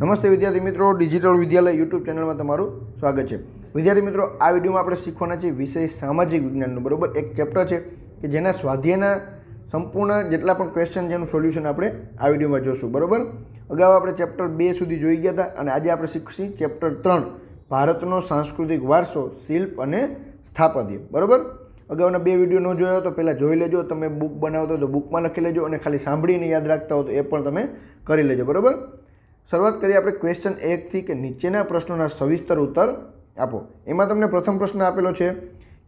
નમસ્તે વિદ્યાર્થી મિત્રો, ડિજિટલ વિદ્યાલય યુટ્યુબ ચેનલમાં તમારું સ્વાગત છે. વિદ્યાર્થી મિત્રો, આ વિડીયોમાં આપણે શીખવાના છે વિષય સામાજિક વિજ્ઞાનનું. બરાબર, એક ચેપ્ટર છે કે જેના સ્વાધ્યાયના સંપૂર્ણ જેટલા પણ ક્વેશ્ચન જેનું સોલ્યુશન આપણે આ વિડીયોમાં જોશું. બરાબર? અગાઉ આપણે ચેપ્ટર બે સુધી જોઈ ગયા હતા અને આજે આપણે શીખશું ચેપ્ટર ત્રણ, ભારતનો સાંસ્કૃતિક વારસો, શિલ્પ અને સ્થાપત્ય. બરાબર? અગાઉના બે વીડિયો ન જોયો તો પહેલાં જોઈ લેજો. તમે બુક બનાવતો તો બુકમાં લખી લેજો અને ખાલી સાંભળીને યાદ રાખતા હો તો એ પણ તમે કરી લેજો. બરોબર? શરૂઆત કરીએ આપણે ક્વેશ્ચન એકથી કે નીચેના પ્રશ્નોના સવિસ્તર ઉત્તર આપો. એમાં તમને પ્રથમ પ્રશ્ન આપેલો છે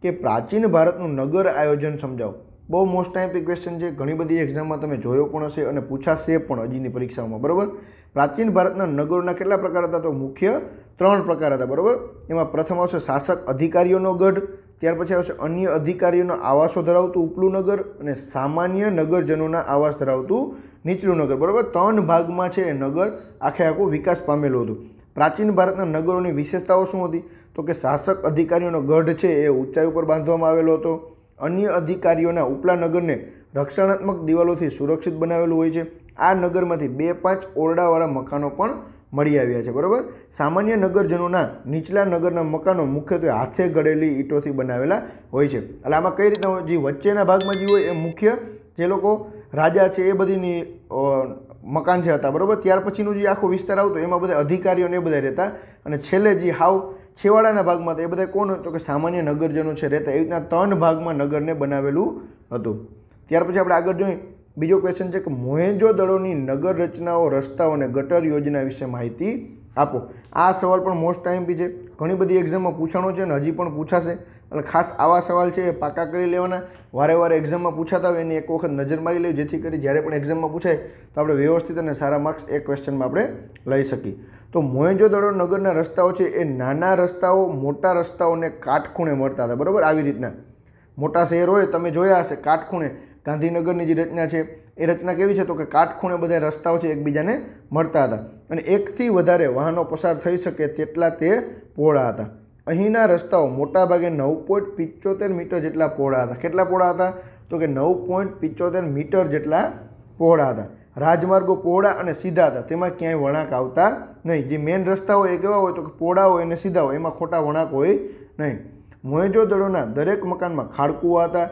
કે પ્રાચીન ભારતનું નગર આયોજન સમજાવો. બહુ મોસ્ટ ટાઈમ ક્વેશ્ચન છે. ઘણી બધી એક્ઝામમાં તમે જોયો પણ હશે અને પૂછાશે પણ હજીની પરીક્ષાઓમાં. બરાબર? પ્રાચીન ભારતના નગરોના કેટલા પ્રકાર હતા? તો મુખ્ય ત્રણ પ્રકાર હતા. બરાબર? એમાં પ્રથમ આવશે શાસક અધિકારીઓનો ગઢ, ત્યાર પછી આવશે અન્ય અધિકારીઓનો આવાસો ધરાવતું ઉપલું નગર અને સામાન્ય નગરજનોના આવાસ ધરાવતું નીચલું નગર. બરાબર? ત્રણ ભાગમાં છે એ નગર. આખે આખું વિકાસ પામેલું હતું. પ્રાચીન ભારતના નગરોની વિશેષતાઓ શું હતી? તો કે શાસક અધિકારીઓનો ગઢ છે એ ઊંચાઈ ઉપર બાંધવામાં આવેલો હતો. અન્ય અધિકારીઓના ઉપલા નગરને રક્ષણાત્મક દિવાલોથી સુરક્ષિત બનાવેલું હોય છે. આ નગરમાંથી બે પાંચ ઓરડાવાળા મકાનો પણ મળી આવ્યા છે, બરાબર? સામાન્ય નગરજનોના નીચલા નગરના મકાનો મુખ્યત્વે હાથે ઘડેલી ઈંટોથી બનાવેલા હોય છે. એટલે આમાં કઈ રીતના જે વચ્ચેના ભાગમાં જે હોય એ મુખ્ય જે લોકો રાજા છે એ બધીની મકાન જે હતા, બરાબર? ત્યાર પછીનું જે આખો વિસ્તાર આવતો, એમાં બધા અધિકારીઓને એ બધા રહેતા. અને છેલ્લે જે હાવ છેવાડાના ભાગમાં તો એ બધા કોણ તો કે સામાન્ય નગરજનો છે, રહેતા. એવી રીતના ત્રણ ભાગમાં નગરને બનાવેલું હતું. ત્યાર પછી આપણે આગળ જોઈએ. બીજો ક્વેશ્ચન છે કે મોહેજો દળોની નગર રચનાઓ, રસ્તાઓ અને ગટર યોજના વિશે માહિતી આપો. આ સવાલ પણ મોસ્ટ ટાઈમ બી છે. ઘણી બધી એક્ઝામમાં પૂછાણો છે અને હજી પણ પૂછાશે. એટલે ખાસ આવા સવાલ છે એ પાકા કરી લેવાના. વારે વારે એક્ઝામમાં પૂછાતા હોય એની એક વખત નજર મારી લેવી, જેથી કરી જ્યારે પણ એક્ઝામમાં પૂછાય, તો આપણે વ્યવસ્થિત અને સારા માર્ક્સ એ ક્વેશ્ચનમાં આપણે લઈ શકીએ. તો મોહેંજો દળો નગરના રસ્તાઓ છે, એ નાના રસ્તાઓ, મોટા રસ્તાઓને કાટખૂણે મળતા હતા, બરાબર? આવી રીતના. મોટા શહેર હોય, તમે જોયા હશે, કાટખૂણે. ગાંધીનગરની જે રચના છે, એ રચના કેવી છે? તો કે કાટખૂણે બધા રસ્તાઓ છે, એકબીજાને મળતા હતા. અને એકથી વધારે વાહનો પસાર થઈ શકે તેટલા તે પહોળા હતા. અહીંના રસ્તાઓ મોટાભાગે નવ પોઈન્ટ પિચોતેર મીટર જેટલા પહોળા હતા. કેટલા પહોળા હતા? તો કે નવ પોઈન્ટ પિચોતેર મીટર જેટલા પહોળા હતા. રાજમાર્ગો પહોળા અને સીધા હતા. તેમાં ક્યાંય વળાંક આવતા નહીં. જે મેઇન રસ્તા હોય એ કેવા હોય તો કે પહોળા હોય અને સીધા હોય. એમાં ખોટા વળાંક હોય નહીં. મોહેજો દળોના દરેક મકાનમાં ખાડકુવા હતા.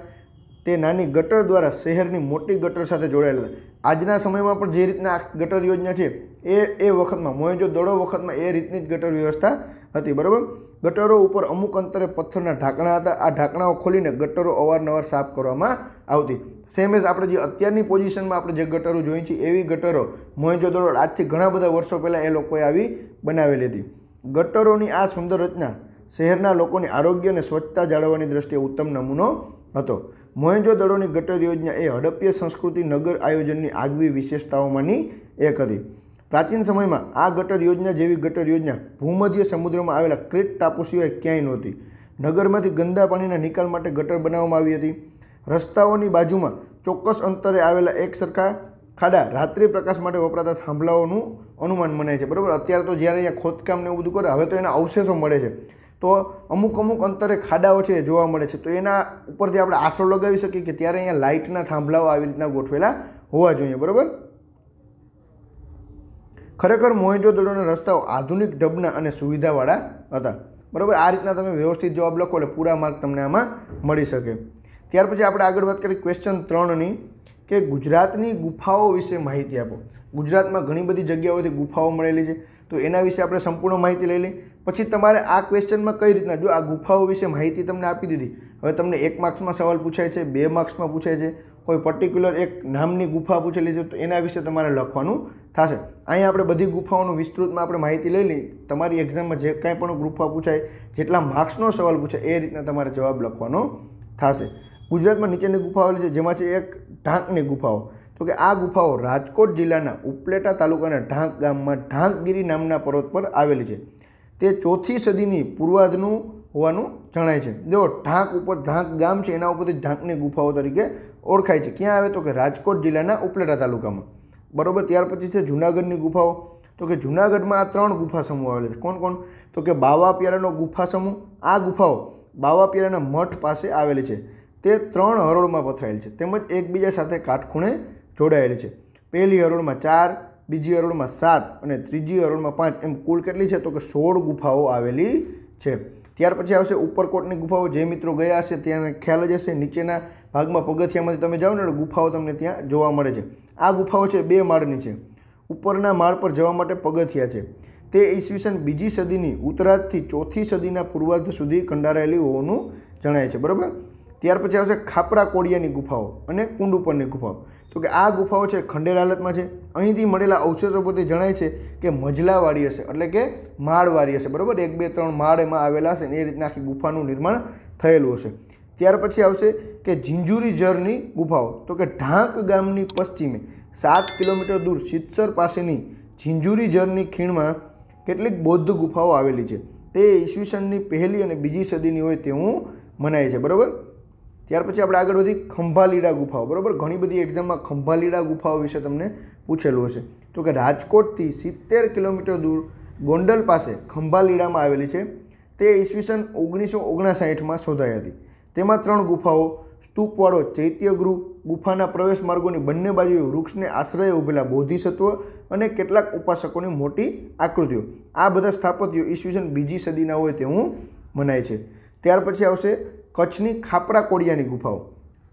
તે નાની ગટર દ્વારા શહેરની મોટી ગટર સાથે જોડાયેલા હતા. આજના સમયમાં પણ જે રીતના આ ગટર યોજના છે, એ એ વખતમાં, મોહેજો દળો વખતમાં એ રીતની જ ગટર વ્યવસ્થા હતી. બરાબર? ગટરો ઉપર અમુક અંતરે પથ્થરના ઢાંકણા હતા. આ ઢાંકણાઓ ખોલીને ગટરો અવારનવાર સાફ કરવામાં આવતી. સેમ એઝ આપણે જે અત્યારની પોઝિશનમાં આપણે જે ગટરો જોઈએ છીએ, એવી ગટરો મોહેજો આજથી ઘણા બધા વર્ષો પહેલાં એ લોકોએ આવી બનાવેલી હતી. ગટરોની આ સુંદર રચના શહેરના લોકોની આરોગ્ય અને સ્વચ્છતા જાળવવાની દ્રષ્ટિએ ઉત્તમ નમૂનો હતો. મોહેંજોદડોની ગટર યોજના એ હડપ્ય સંસ્કૃતિ નગર આયોજનની આગવી વિશેષતાઓમાંની એક હતી. પ્રાચીન સમયમાં આ ગટર યોજના જેવી ગટર યોજના ભૂમધ્ય સમુદ્રમાં આવેલા ક્રેટ ટાપુ સિવાય ક્યાંય નહોતી. નગરમાંથી ગંદા પાણીના નિકાલ માટે ગટર બનાવવામાં આવી હતી. રસ્તાઓની બાજુમાં ચોક્કસ અંતરે આવેલા એક સરખા ખાડા રાત્રિ પ્રકાશ માટે વપરાતા થાંભલાઓનું અનુમાન મનાય છે. બરાબર? અત્યારે તો જ્યારે અહીંયા ખોદકામ ને એવું બધું કરે, હવે તો એના અવશેષો મળે છે. તો અમુક અમુક અંતરે ખાડાઓ છે જોવા મળે છે. તો એના ઉપરથી આપણે આશરો લગાવી શકીએ કે ત્યારે અહીંયા લાઇટના થાંભલાઓ આવી રીતના ગોઠવેલા હોવા જોઈએ. બરાબર? ખરેખર મોહેજોદડોના રસ્તાઓ આધુનિક ઢબના અને સુવિધાવાળા હતા. બરાબર? આ રીતના તમે વ્યવસ્થિત જવાબ લખો એટલે પૂરા માર્ક તમને આમાં મળી શકે. ત્યાર પછી આપણે આગળ વાત કરીએ ક્વેશ્ચન ત્રણની કે ગુજરાતની ગુફાઓ વિશે માહિતી આપો. ગુજરાતમાં ઘણી બધી જગ્યાઓથી ગુફાઓ મળેલી છે. તો એના વિશે આપણે સંપૂર્ણ માહિતી લઈ લઈએ. પછી તમારે આ ક્વેશ્ચનમાં કઈ રીતના? જો આ ગુફાઓ વિશે માહિતી તમને આપી દીધી, હવે તમને એક માર્ક્સમાં સવાલ પૂછાય છે, બે માર્ક્સમાં પૂછાય છે, કોઈ પર્ટિક્યુલર એક નામની ગુફા પૂછેલી છે, તો એના વિશે તમારે લખવાનું થશે. અહીંયા આપણે બધી ગુફાઓનું વિસ્તૃતમાં આપણે માહિતી લઈ લઈ તમારી એક્ઝામમાં જે કાંઈ પણ ગુફા પૂછાય, જેટલા માર્ક્સનો સવાલ પૂછાય, એ રીતના તમારે જવાબ લખવાનો થશે. ગુજરાતમાં નીચેની ગુફાઓ છે જેમાંથી એક ઢાંકની ગુફાઓ. તો કે આ ગુફાઓ રાજકોટ જિલ્લાના ઉપલેટા તાલુકાના ઢાંક ગામમાં ઢાંકગીરી નામના પર્વત પર આવેલી છે. તે ચોથી સદીની પૂર્વાધનું હોવાનું જણાય છે. જો ઢાંક ઉપર ઢાંક ગામ છે, એના ઉપરથી ઢાંકની ગુફાઓ તરીકે ઓળખાય છે. ક્યાં આવે તો કે રાજકોટ જિલ્લાના ઉપલેટા તાલુકામાં. બરોબર? ત્યાર પછી છે જૂનાગઢની ગુફાઓ. તો કે જૂનાગઢમાં આ ત્રણ ગુફા સમૂહ આવેલા છે. કોણ કોણ? તો કે બાવા પિયારાનો ગુફા સમૂહ. આ ગુફાઓ બાવા પિયારાના મઠ પાસે આવેલી છે. તે ત્રણ હરોળમાં પથરાયેલ છે. તેમજ એકબીજા સાથે કાટખૂણે જોડાયેલી છે. પહેલી હરોળમાં ચાર, બીજી હરોળમાં સાત અને ત્રીજી હરોળમાં પાંચ. એમ કુલ કેટલી છે? તો કે સોળ ગુફાઓ આવેલી છે. ત્યાર પછી આવશે ઉપરકોટની ગુફાઓ. જે મિત્રો ગયા હશે, ત્યાં ખ્યાલ જ હશે. નીચેના ભાગમાં પગથિયામાંથી તમે જાઓ ને એટલે ગુફાઓ તમને ત્યાં જોવા મળે છે. આ ગુફાઓ છે બે માળની છે. ઉપરના માળ પર જવા માટે પગથિયા છે. તે ઈસવીસન બીજી સદીની ઉત્તરાર્ધથી ચોથી સદીના પૂર્વાર્ધ સુધી કંડારાયેલી હોવાનું જણાય છે, બરાબર? ત્યાર પછી આવશે ખાપરા કોડિયાની ગુફાઓ અને કુંડ ઉપરની ગુફાઓ. તો કે આ ગુફાઓ છે ખંડેર હાલતમાં છે. અહીંથી મળેલા અવશેષો પરથી જણાય છે કે મજલાવાળી હશે, એટલે કે માળવાળી હશે, બરાબર? એક, બે, ત્રણ માળ એમાં આવેલા હશે ને એ રીતના આખી ગુફાનું નિર્માણ થયેલું હશે. ત્યાર પછી આવશે કે ઝીંઝુરી ઝરની ગુફાઓ. તો કે ઢાંક ગામની પશ્ચિમે, સાત કિલોમીટર દૂર સિત્સર પાસેની ઝીંઝુરી ઝરની ખીણમાં કેટલીક બૌદ્ધ ગુફાઓ આવેલી છે. તે ઈસવીસનની પહેલી અને બીજી સદીની હોય તેવું મનાય છે, બરાબર? ત્યાર પછી આપણે આગળ વધી ખંભાલીડા ગુફાઓ, બરાબર? ઘણી બધી એક્ઝામમાં ખંભાલીડા ગુફાઓ વિશે તમને પૂછેલું હશે. તો કે રાજકોટથી સિત્તેર કિલોમીટર દૂર ગોંડલ પાસે ખંભાલીડામાં આવેલી છે. તે ઈસવીસન ઓગણીસો ઓગણસાઠમાં શોધાઈ હતી. તેમાં ત્રણ ગુફાઓ, સ્તૂપવાળો ચૈત્યગૃહ ગુફાના પ્રવેશ માર્ગોની બંને બાજુએ વૃક્ષને આશ્રય ઉભેલા બોધિસત્વ અને કેટલાક ઉપાસકોની મોટી આકૃતિઓ. આ બધા સ્થાપત્યો ઈસવીસન બીજી સદીના હોય તેવું મનાય છે. ત્યાર પછી આવશે કચ્છની ખાપરા કોડિયાની ગુફાઓ.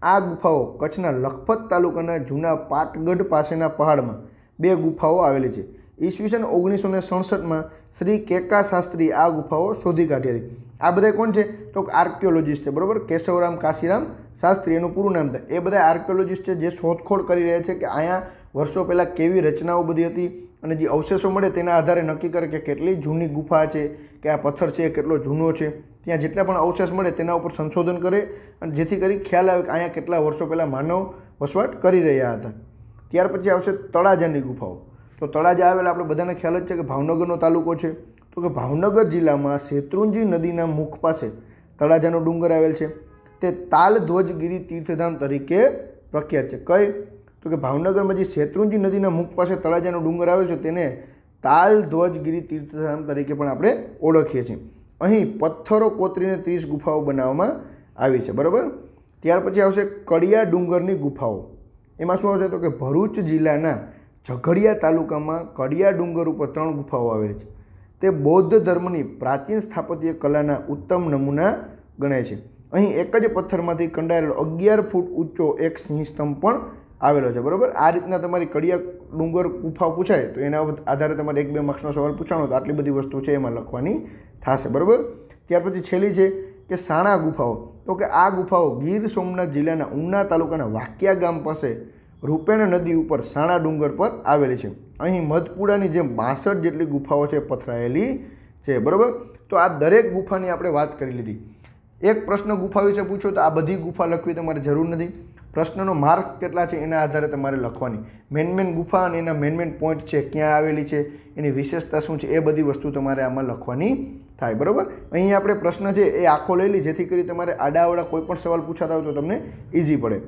આ ગુફાઓ કચ્છના લખપત તાલુકાના જૂના પાટગઢ પાસેના પહાડમાં બે ગુફાઓ આવેલી છે. ઈસવીસન ઓગણીસો ને સડસઠમાં શ્રી કેકા શાસ્ત્રી આ ગુફાઓ શોધી કાઢી હતી. આ બધા કોણ છે? તો આર્કિયોલોજિસ્ટ છે, બરાબર? કેશવરામ કાશીરામ શાસ્ત્રી, એનું પૂરું નામ થાય એ બધા આર્કિયોલોજિસ્ટ છે, જે શોધખોળ કરી રહ્યા છે કે અહીંયા વર્ષો પહેલાં કેવી રચનાઓ બધી હતી અને જે અવશેષો મળે તેના આધારે નક્કી કરે કે કેટલી જૂની ગુફા છે, કે આ પથ્થર છે, કેટલો જૂનો છે. ત્યાં જેટલા પણ અવશેષ મળે તેના ઉપર સંશોધન કરે અને જેથી કરી ખ્યાલ આવે કે અહીંયા કેટલા વર્ષો પહેલાં માનવ વસવાટ કરી રહ્યા હતા. ત્યાર પછી આવશે તળાજાની ગુફાઓ. તો તળાજા આવેલા આપણે બધાને ખ્યાલ જ છે કે ભાવનગરનો તાલુકો છે. તો કે ભાવનગર જિલ્લામાં શેત્રુંજી નદીના મુખ પાસે તળાજાનો ડુંગર આવેલ છે. તે તાલ ધ્વજગીરી તીર્થધામ તરીકે પ્રખ્યાત છે. કઈ? તો કે ભાવનગરમાં જે શેત્રુંજી નદીના મુખ પાસે તળાજાનો ડુંગર આવેલ છે તેને તાલ ધ્વજગીરી તીર્થધામ તરીકે પણ આપણે ઓળખીએ છીએ. અહીં પથ્થરો કોતરીને ત્રીસ ગુફાઓ બનાવવામાં આવી છે. બરાબર? ત્યાર પછી આવશે કડિયા ડુંગરની ગુફાઓ. એમાં શું આવશે? તો કે ભરૂચ જિલ્લાના ઝઘડિયા તાલુકામાં કડિયા ડુંગર ઉપર ત્રણ ગુફાઓ આવેલી છે. તે બૌદ્ધ ધર્મની પ્રાચીન સ્થાપત્ય કલાના ઉત્તમ નમૂના ગણાય છે. અહીં એક જ પથ્થરમાંથી કંડાયેલો અગિયાર ફૂટ ઊંચો એક સિંહસ્તંભ પણ આવેલો છે. બરાબર? આ રીતના તમારી કડિયા, ડુંગર, ગુફા પૂછાય તો એના આધારે તમારે એક બે માર્ક્સનો સવાલ પૂછાણો તો આટલી બધી વસ્તુ છે એમાં લખવાની થશે. બરાબર? ત્યાર પછી છેલ્લી છે કે સાણા ગુફાઓ. તો કે આ ગુફાઓ ગીર સોમનાથ જિલ્લાના ઉના તાલુકાના વાક્યા ગામ પાસે રૂપેણ નદી ઉપર સાણા ડુંગર પર આવેલી છે. અહીં મધપુડાની જેમ બાસઠ જેટલી ગુફાઓ છે પથરાયેલી છે, બરાબર? તો આ દરેક ગુફાની આપણે વાત કરી લીધી. એક પ્રશ્ન ગુફા વિશે પૂછો તો આ બધી ગુફા લખવી તમારે જરૂર નથી. પ્રશ્નનો માર્ક કેટલા છે એના આધારે તમારે લખવાની. મેન મેન ગુફા અને એના મેન મેન પોઈન્ટ છે, ક્યાં આવેલી છે, એની વિશેષતા શું છે, એ બધી વસ્તુ તમારે આમાં લખવાની થાય, બરાબર? અહીં આપણે પ્રશ્ન છે એ આખો લઈ લી, જેથી કરી તમારે આડાવડા કોઈ પણ સવાલ પૂછાતા હોય તો તમને ઇઝી પડે.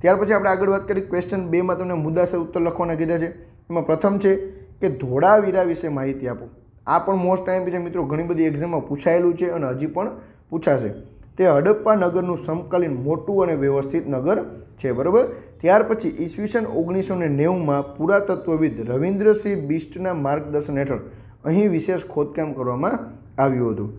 ત્યાર પછી આપણે આગળ વાત કરી ક્વેશ્ચન બેમાં તમને મુદ્દાસર ઉત્તર લખવાના કીધા છે. એમાં પ્રથમ છે કે ધોળાવીરા વિશે માહિતી આપો. આ પણ મોસ્ટ ટાઈમ છે મિત્રો ઘણી બધી એક્ઝામમાં પૂછાયેલું છે અને હજી પણ પૂછાશે. તે હડપ્પા નગરનું સમકાલીન મોટું અને વ્યવસ્થિત નગર છે, બરાબર? ત્યાર પછી ઈસવીસન ઓગણીસો ને નેવુંમાં પુરાતત્વવિદ રવિન્દ્રસિંહ બિસ્ટના માર્ગદર્શન હેઠળ અહીં વિશેષ ખોદકામ કરવામાં આવ્યું હતું.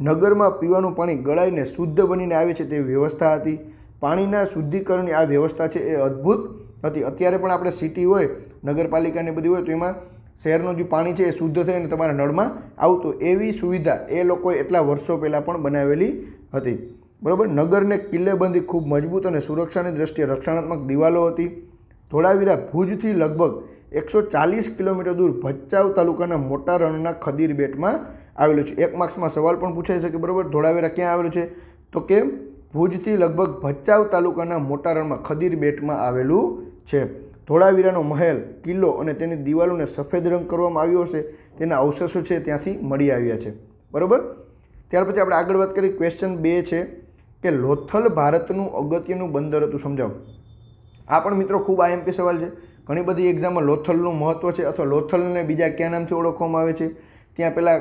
નગરમાં પીવાનું પાણી ગળાઈને શુદ્ધ બનીને આવે છે તેવી વ્યવસ્થા હતી. પાણીના શુદ્ધિકરણની આ વ્યવસ્થા છે એ અદ્ભુત હતી. અત્યારે પણ આપણે સિટી હોય નગરપાલિકાને બધી હોય તો એમાં શહેરનું જે પાણી છે એ શુદ્ધ થઈને તમારા નળમાં આવતું. એવી સુવિધા એ લોકોએ એટલા વર્ષો પહેલાં પણ બનાવેલી હતી. બરાબર? નગરને કિલ્લેબંધી ખૂબ મજબૂત અને સુરક્ષાની દ્રષ્ટિએ રક્ષણાત્મક દિવાલો હતી. ધોળાવીરા ભુજથી લગભગ એકસો ચાલીસ કિલોમીટર દૂર ભચાઉ તાલુકાના મોટા રણના ખદીર બેટમાં આવેલું છે. એક માર્ક્સમાં સવાલ પણ પૂછાઈ શકે, બરાબર? ધોળાવીરા ક્યાં આવેલું છે? તો કે ભુજથી લગભગ ભચાઉ તાલુકાના મોટા રણમાં ખદીર બેટમાં આવેલું છે. ધોળાવીરાનો મહેલ, કિલ્લો અને તેની દિવાલોને સફેદ રંગ કરવામાં આવ્યો છે તેના અવશેષો છે ત્યાંથી મળી આવ્યા છે. બરાબર? ત્યાર પછી આપણે આગળ વાત કરી ક્વેશ્ચન બે છે કે લોથલ ભારતનું અગત્યનું બંદર હતું, સમજાવો. આ પણ મિત્રો ખૂબ આઈએમપી સવાલ છે. ઘણી બધી એક્ઝામમાં લોથલનું મહત્ત્વ છે અથવા લોથલને બીજા કયા નામથી ઓળખવામાં આવે છે? ત્યાં પહેલાં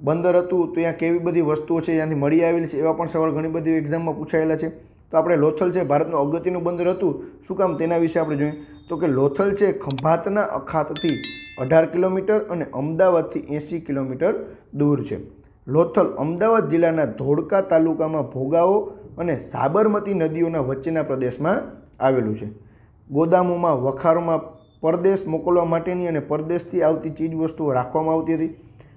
બંદર હતું, તો ત્યાં કેવી બધી વસ્તુઓ છે ત્યાંથી મળી આવેલી છે, એવા પણ સવાલ ઘણી બધી એક્ઝામમાં પૂછાયેલા છે. તો આપણે લોથલ છે, ભારતનું અગત્યનું બંદર હતું. શું કામ તેના વિશે આપણે જોઈએ? તો કે લોથલ છે ખંભાતના અખાતથી અઢાર કિલોમીટર અને અમદાવાદથી એંસી કિલોમીટર દૂર છે. લોથલ અમદાવાદ જિલ્લાના ધોળકા તાલુકામાં ભોગાવો અને સાબરમતી નદીઓના વચ્ચેના પ્રદેશમાં આવેલું છે. ગોદામોમાં વખારોમાં પરદેશ મોકલવા માટેની અને પરદેશથી આવતી ચીજવસ્તુઓ રાખવામાં આવતી હતી.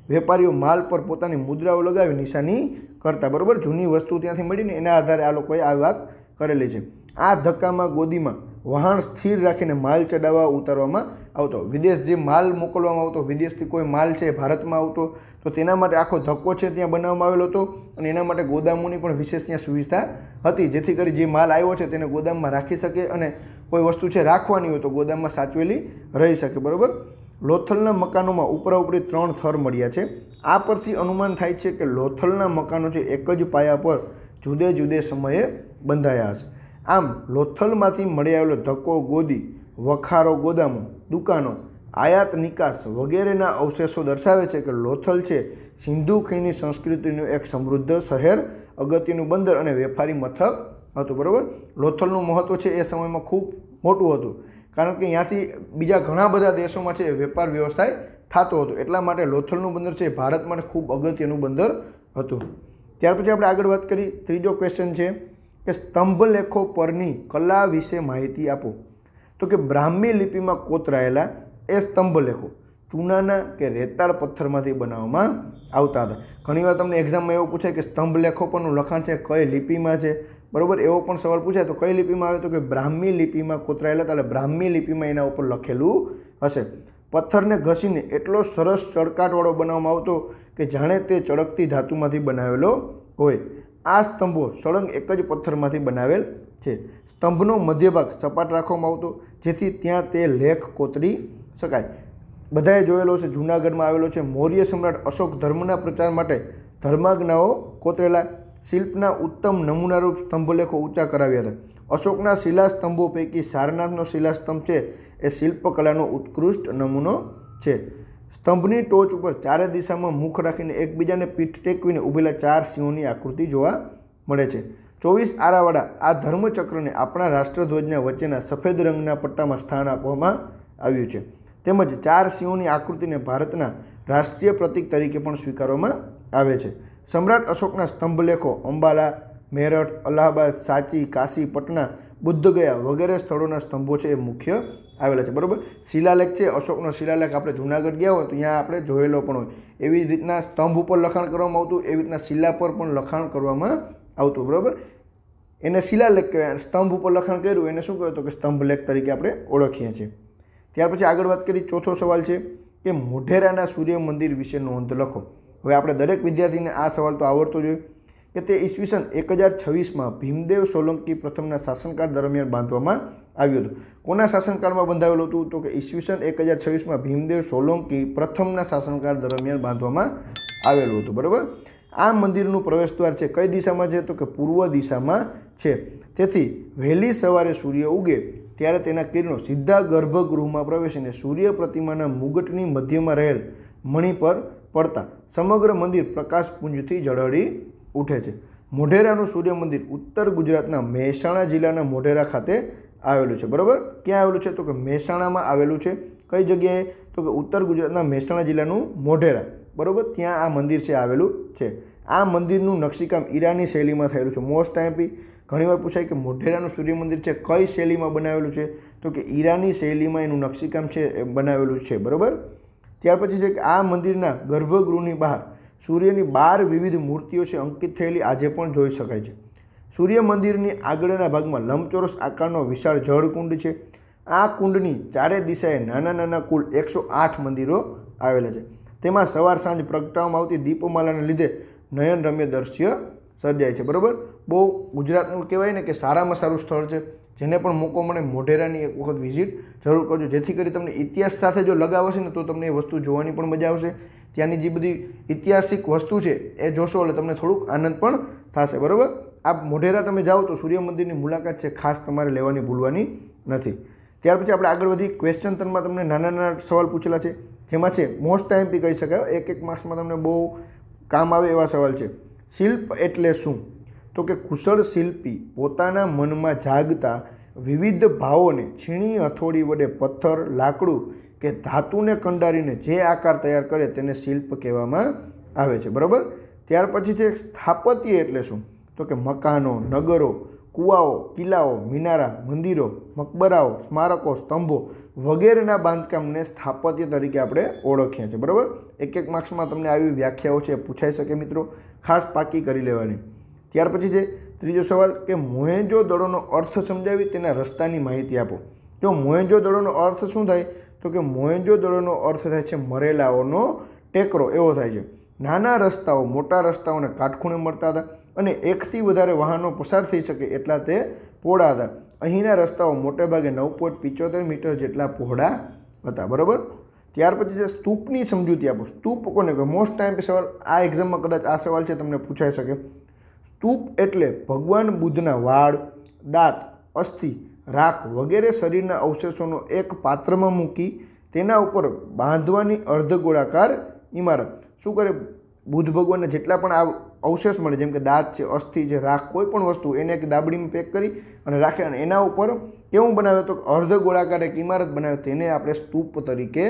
વેપારીઓ માલ પર પોતાની મુદ્રાઓ લગાવી નિશાની કરતા. બરાબર? જૂની વસ્તુ ત્યાંથી મળીને એના આધારે આ લોકોએ આ વાત કરેલી છે. આ ધક્કામાં ગોદીમાં વહાણ સ્થિર રાખીને માલ ચડાવવા ઉતારવામાં આવતો. વિદેશ જે માલ મોકલવામાં આવતો, વિદેશથી કોઈ માલ છે ભારતમાં આવતો, તો તેના માટે આખો ધક્કો છે ત્યાં બનાવવામાં આવેલો હતો અને એના માટે ગોદામોની પણ વિશેષ ત્યાં સુવિધા હતી, જેથી કરી જે માલ આવ્યો છે તેને ગોદામમાં રાખી શકે અને કોઈ વસ્તુ છે રાખવાની હોય તો ગોદામમાં સાચવેલી રહી શકે, બરાબર? લોથલના મકાનોમાં ઉપરાઉપરી ત્રણ થર મળ્યા છે. આ પરથી અનુમાન થાય છે કે લોથલના મકાનો છે એક જ પાયા પર જુદે જુદે સમયે બંધાયા હશે. આમ લોથલમાંથી મળી આવેલો ધક્કો, ગોદી, વખારો, ગોદામો, દુકાનો, આયાત નિકાસ વગેરેના અવશેષો દર્શાવે છે કે લોથલ છે સિંધુ ખીણની સંસ્કૃતિનું એક સમૃદ્ધ શહેર, અગત્યનું બંદર અને વેપારી મથક હતું, બરાબર? લોથલનું મહત્ત્વ છે એ સમયમાં ખૂબ મોટું હતું, કારણ કે ત્યાંથી બીજા ઘણા બધા દેશોમાં છે વેપાર વ્યવસાય થતો હતો. એટલા માટે લોથલનું બંદર છે ભારત માટે ખૂબ અગત્યનું બંદર હતું. ત્યાર પછી આપણે આગળ વાત કરી. ત્રીજો ક્વેશ્ચન છે કે સ્તંભલેખો પરની કલા વિશે માહિતી આપો. તો કે બ્રાહ્મી લિપિમાં કોતરાયેલા એ સ્તંભલેખો ચૂનાના કે રેતાળ પથ્થરમાંથી બનાવવામાં આવતા હતા. ઘણીવાર તમને એક્ઝામમાં એવું પૂછાય કે સ્તંભલેખો પરનું લખાણ છે, કઈ લિપિમાં છે? બરાબર? એવો પણ સવાલ પૂછાય, તો કઈ લિપિમાં આવે? તો કે બ્રાહ્મી લિપિમાં કોતરાયેલા એટલે બ્રાહ્મી લિપિમાં એના ઉપર લખેલું હશે. પથ્થરને ઘસીને એટલો સરસ ચળકાટવાળો બનાવવામાં આવતો કે જાણે તે ચળકતી ધાતુમાંથી બનાવેલો હોય. આ સ્તંભો સળંગ એક જ પથ્થરમાંથી બનાવેલ છે. સ્તંભનો મધ્યભાગ સપાટ રાખવામાં આવતો, જેથી ત્યાં તે લેખ કોતરી શકાય. બધાએ જોયેલો છે, જૂનાગઢમાં આવેલો છે. મૌર્ય સમ્રાટ અશોક ધર્મના પ્રચાર માટે ધર્માજ્ઞાઓ કોતરેલા. શિલ્પના ઉત્તમ નમૂનારૂપ સ્તંભલેખો ઊંચા કરાવ્યા હતા. અશોકના શિલાસ્તંભો પૈકી સારનાથનો શિલાસ્તંભ છે. એ શિલ્પકલાનો ઉત્કૃષ્ટ નમૂનો છે. સ્તંભની ટોચ ઉપર ચારે દિશામાં મુખ રાખીને એકબીજાને પીઠ ટેકવીને ઊભેલા ચાર સિંહોની આકૃતિ જોવા મળે છે. ચોવીસ આરાવાળા આ ધર્મચક્રને આપણા રાષ્ટ્રધ્વજના વચ્ચેના સફેદ રંગના પટ્ટામાં સ્થાન આપવામાં આવ્યું છે. તેમજ ચાર સિંહોની આકૃતિને ભારતના રાષ્ટ્રીય પ્રતીક તરીકે પણ સ્વીકારવામાં આવે છે. સમ્રાટ અશોકના સ્તંભલેખો અંબાલા, મેરઠ, અલ્હાબાદ, સાંચી, કાશી, પટના, બુદ્ધગયા વગેરે સ્થળોના સ્તંભો છે એ મુખ્ય આવેલા છે. બરાબર? શિલાલેખ છે, અશોકનો શિલાલેખ આપણે જુનાગઢ ગયા હોય તો ત્યાં આપણે જોયેલો પણ હોય. એવી રીતના સ્તંભ ઉપર લખાણ કરવામાં આવતું, એવી રીતના શિલા પર પણ લખાણ કરવામાં આવતું, બરાબર? એને શિલાલેખ કહેવાય સ્તંભ ઉપર લખાણ કર્યું, એને શું કહેવાય તો કે સ્તંભલેખ તરીકે આપણે ઓળખીએ છીએ. ત્યાર પછી આગળ વાત કરી ચોથો સવાલ છે કે મોઢેરાના સૂર્ય મંદિર વિશે નોંધ લખો. હવે આપણે દરેક વિદ્યાર્થીને આ સવાલ તો આવડતો જોઈએ કે તે ઈસવીસન એક હજાર છવ્વીસમાં ભીમદેવ સોલંકી પ્રથમના શાસનકાળ દરમિયાન બાંધવામાં આવ્યું હતું. કોના શાસનકાળમાં બંધાવેલું હતું? તો કે ઈસવીસન એક હજાર છવ્વીસમાં ભીમદેવ સોલંકી પ્રથમના શાસનકાળ દરમિયાન બાંધવામાં આવેલું હતું. બરાબર? આ મંદિરનું પ્રવેશદ્વાર છે કઈ દિશામાં છે? તો કે પૂર્વ દિશામાં છે. તેથી વહેલી સવારે સૂર્ય ઉગે ત્યારે તેના કિરણો સીધા ગર્ભગૃહમાં પ્રવેશીને સૂર્ય પ્રતિમાના મુગટની મધ્યમાં રહેલ મણિ પર પડતા સમગ્ર મંદિર પ્રકાશપુંજથી ઝળહળી ઉઠે છે. મોઢેરાનું સૂર્ય મંદિર ઉત્તર ગુજરાતના મહેસાણા જિલ્લાના મોઢેરા ખાતે આવેલું છે. બરાબર? ક્યાં આવેલું છે? તો કે મહેસાણામાં આવેલું છે. કઈ જગ્યાએ? તો કે ઉત્તર ગુજરાતના મહેસાણા જિલ્લાનું મોઢેરા. બરાબર? ત્યાં આ મંદિર છે આવેલું છે. આ મંદિરનું નકશીકામ ઈરાની શૈલીમાં થયેલું છે. મોસ્ટ ટાઈમપી ઘણીવાર પૂછાય કે મોઢેરાનું સૂર્ય મંદિર છે. કઈ શૈલીમાં બનાવેલું છે? તો કે ઈરાની શૈલીમાં એનું નકશીકામ છે એ બનાવેલું છે. બરાબર? ત્યાર પછી છે કે આ મંદિરના ગર્ભગૃહની બહાર સૂર્યની બાર વિવિધ મૂર્તિઓ છે અંકિત થયેલી. આજે પણ જોઈ શકાય છે. સૂર્ય મંદિરની આગળના ભાગમાં લંબચોરસ આકારનો વિશાળ જળકુંડ છે. આ કુંડની ચારે દિશાએ નાના નાના કુલ એકસો આઠ મંદિરો આવેલા છે. તેમાં સવાર સાંજ પ્રગટાવવામાં આવતી દીપમાલાને લીધે નયનરમ્ય દ્રશ્ય સર્જાય છે. બરાબર? બહુ ગુજરાતનું કહેવાય ને કે સારામાં સારું સ્થળ છે. જેને પણ મોકો મળે મોઢેરાની એક વખત વિઝિટ જરૂર કરજો. જેથી કરી તમને ઇતિહાસ સાથે જો લગાવ હશે ને તો તમને એ વસ્તુ જોવાની પણ મજા આવશે. ત્યાંની જે બધી ઐતિહાસિક વસ્તુ છે એ જોશો એટલે તમને થોડુંક આનંદ પણ થશે. બરાબર? આ મોઢેરા તમે જાઓ તો સૂર્ય મંદિરની મુલાકાત છે, ખાસ તમારે લેવાની ભૂલવાની નથી. ત્યાર પછી આપણે આગળ વધી ક્વેશ્ચન તનમાં તમને નાના નાના સવાલ પૂછેલા છે, જેમાં છે મોસ્ટ ટાઈમ બી કહી શકાય, એક એક માર્ક્સમાં તમને બહુ કામ આવે એવા સવાલ છે. શિલ્પ એટલે શું? તો કે કુશળ શિલ્પી પોતાના મનમાં જાગતા વિવિધ ભાવોને છીણી હથોડી વડે પથ્થર, લાકડું કે ધાતુને કંડારીને જે આકાર તૈયાર કરે તેને શિલ્પ કહેવામાં આવે છે. બરાબર? ત્યાર પછી છે, સ્થાપત્ય એટલે શું? તો કે મકાનો, નગરો, કૂવાઓ, કિલ્લાઓ, મિનારા, મંદિરો, મકબરાઓ, સ્મારકો, સ્તંભો વગેરેના બાંધકામને સ્થાપત્ય તરીકે આપણે ઓળખીએ છીએ. બરાબર? એક એક માર્ક્સમાં તમને આવી વ્યાખ્યાઓ છે પૂછાઈ શકે મિત્રો. ખાસ પાકી કરી લેવાની. ત્યાર પછી છે, ત્રીજો સવાલ કે મોહેજો દળોનો અર્થ સમજાવી તેના રસ્તાની માહિતી આપો. જો મોહેજો દળોનો અર્થ શું થાય? તો કે મોહેજો દળોનો અર્થ થાય છે મરેલાઓનો ટેકરો. એવો થાય છે. નાના રસ્તાઓ, મોટા રસ્તાઓને કાટખૂણે મળતા હતા. અને એકથી વધારે વાહનો પસાર થઈ શકે એટલા તે પહોળા હતા. અહીંના રસ્તાઓ મોટે ભાગે નવ પોઈન્ટ પિચોતેર મીટર જેટલા પહોળા હતા, બરાબર? ત્યાર પછી છે સ્તૂપની સમજૂતી આપો. સ્તૂપ કોને કહે? મોસ્ટ ટાઈમ સવાલ આ એક્ઝામમાં કદાચ આ સવાલ છે, તમને પૂછાઈ શકે. સ્તૂપ એટલે ભગવાન બુદ્ધના વાળ, દાંત, અસ્થિ, રાખ વગેરે શરીરના અવશેષોનો એક પાત્રમાં મૂકી તેના ઉપર બાંધવાની અર્ધગોળાકાર ઇમારત. શું કરે? બુદ્ધ ભગવાનના જેટલા પણ આ અવશેષ મળે. જેમ કે દાંત છે, અસ્થિ છે, રાખ, કોઈ પણ વસ્તુ એને એક દાબડીમાં પેક કરી અને રાખે અને એના ઉપર કેવું બનાવે તો અર્ધ ગોળાકાર એક ઇમારત બનાવે તેને આપણે સ્તૂપ તરીકે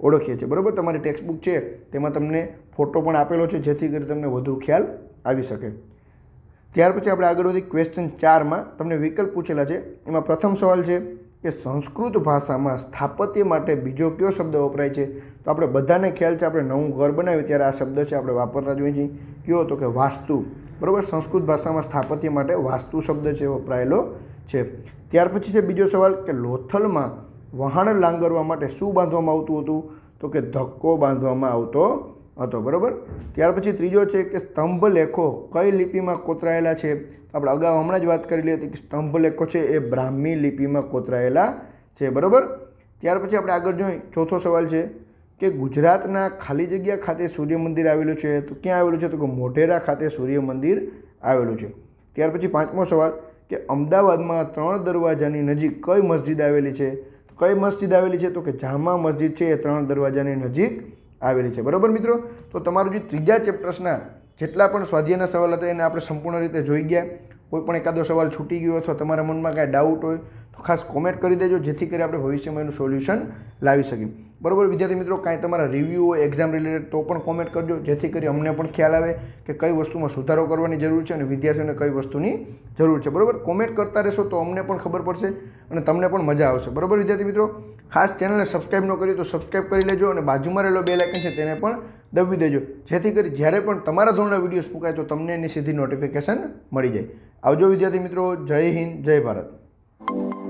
ઓળખીએ છીએ. બરાબર? તમારી ટેક્સ્ટ બુક છે, તેમાં તમને ફોટો પણ આપેલો છે, જેથી કરી તમને વધુ ખ્યાલ આવી શકે. ત્યાર પછી આપણે આગળ વધી ક્વેશ્ચન ચારમાં તમને વિકલ્પ પૂછેલા છે. એમાં પ્રથમ સવાલ છે કે સંસ્કૃત ભાષામાં સ્થાપત્ય માટે બીજો કયો શબ્દ વપરાય છે? તો આપણે બધાને ખ્યાલ છે, આપણે નવું ઘર બનાવ્યું ત્યારે આ શબ્દ છે, આપણે વાપરતા જોઈએ છીએ. કયો તો કે વાસ્તુ, બરાબર? સંસ્કૃત ભાષામાં સ્થાપત્ય માટે વાસ્તુ શબ્દ છે વપરાયેલો છે. ત્યાર પછી છે બીજો સવાલ કે લોથલમાં વહાણ લાંગરવા માટે શું બાંધવામાં આવતું હતું? તો કે ધક્કો બાંધવામાં આવતો હતો, બરાબર? ત્યાર પછી ત્રીજો છે કે સ્તંભ લેખો કઈ લિપિમાં કોતરાયેલા છે? આપણે અગાઉ હમણાં જ વાત કરેલી હતી કે સ્તંભ લેખો છે એ બ્રાહ્મી લિપિમાં કોતરાયેલા છે, બરાબર? ત્યાર પછી આપણે આગળ જોઈએ ચોથો સવાલ છે કે ગુજરાતના ખાલી જગ્યા ખાતે સૂર્ય મંદિર આવેલું છે, તો ક્યાં આવેલું છે? તો કે મોઢેરા ખાતે સૂર્ય મંદિર આવેલું છે. ત્યાર પછી પાંચમો સવાલ, કે અમદાવાદમાં ત્રણ દરવાજાની નજીક કઈ મસ્જિદ આવેલી છે? કઈ મસ્જિદ આવેલી છે? તો કે જામા મસ્જિદ છે, એ ત્રણ દરવાજાની નજીક આવેલી છે. બરાબર મિત્રો? તો તમારું જે ત્રીજા ચેપ્ટર્સના જેટલા પણ સ્વાધ્યાયના સવાલ હતા, એને આપણે સંપૂર્ણ રીતે જોઈ ગયા. કોઈ પણ એકાદો સવાલ છૂટી ગયો અથવા તમારા મનમાં કાંઈ ડાઉટ હોય ખાસ કોમેન્ટ કરી દેજો, જેથી કરી આપણે ભવિષ્યમાં એનું સોલ્યુશન લાવી શકીએ. બરાબર, વિદ્યાર્થી મિત્રો, કાંઈ તમારા રિવ્યૂ હોય એક્ઝામ રિલેટેડ તો પણ કોમેન્ટ કરજો, જેથી કરી અમને પણ ખ્યાલ આવે કે કઈ વસ્તુમાં સુધારો કરવાની જરૂર છે અને વિદ્યાર્થીઓને કઈ વસ્તુની જરૂર છે. બરાબર કોમેન્ટ કરતા રહેશો તો અમને પણ ખબર પડશે અને તમને પણ મજા આવશે. બરાબર, વિદ્યાર્થી મિત્રો, ખાસ ચેનલને સબસ્ક્રાઈબ ન કરી તો સબસ્ક્રાઈબ કરી લેજો અને બાજુમાં રહેલો બે લાઇકન છે તેને પણ દબી દેજો. જેથી કરી જ્યારે પણ તમારા ધોરણના વિડીયોઝ મૂકાય તો તમને એની સીધી નોટિફિકેશન મળી જાય. આવજો વિદ્યાર્થી મિત્રો, જય હિન્દ, જય ભારત.